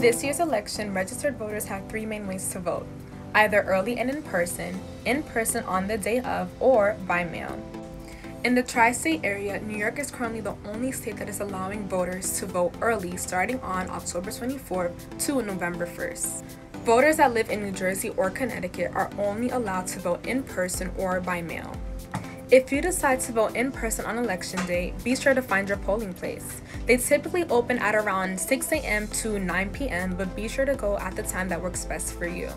this year's election, registered voters have three main ways to vote either early and in person, in person on the day of, or by mail. In the tri state area, New York is currently the only state that is allowing voters to vote early starting on October 24th to November 1st. Voters that live in New Jersey or Connecticut are only allowed to vote in person or by mail. If you decide to vote in person on election day, be sure to find your polling place. They typically open at around 6 a.m. to 9 p.m., but be sure to go at the time that works best for you.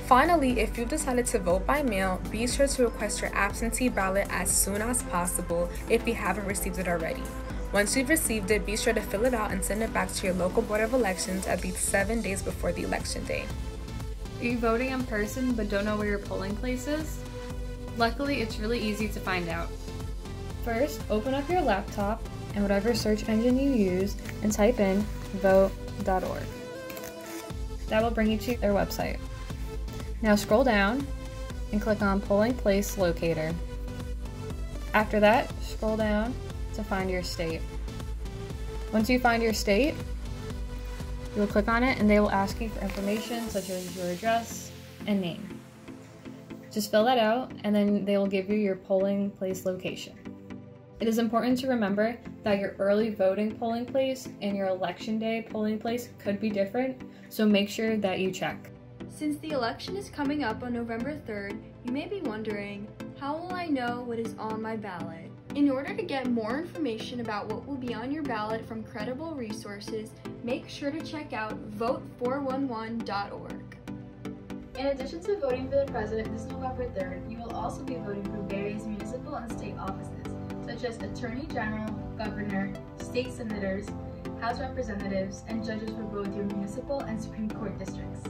Finally, if you've decided to vote by mail, be sure to request your absentee ballot as soon as possible if you haven't received it already. Once you've received it, be sure to fill it out and send it back to your local Board of Elections at least seven days before the election day. Are you voting in person but don't know where your polling place is? Luckily, it's really easy to find out. First, open up your laptop and whatever search engine you use and type in vote.org. That will bring you to their website. Now scroll down and click on Polling Place Locator. After that, scroll down to find your state. Once you find your state, you will click on it and they will ask you for information such as your address and name. Just fill that out and then they will give you your polling place location. It is important to remember that your early voting polling place and your election day polling place could be different, so make sure that you check. Since the election is coming up on November 3rd, you may be wondering, how will I know what is on my ballot? In order to get more information about what will be on your ballot from credible resources, make sure to check out vote411.org. In addition to voting for the president this November 3rd, you will also be voting for various municipal and state offices, such as Attorney General, Governor, state senators, House representatives, and judges for both your municipal and Supreme Court districts.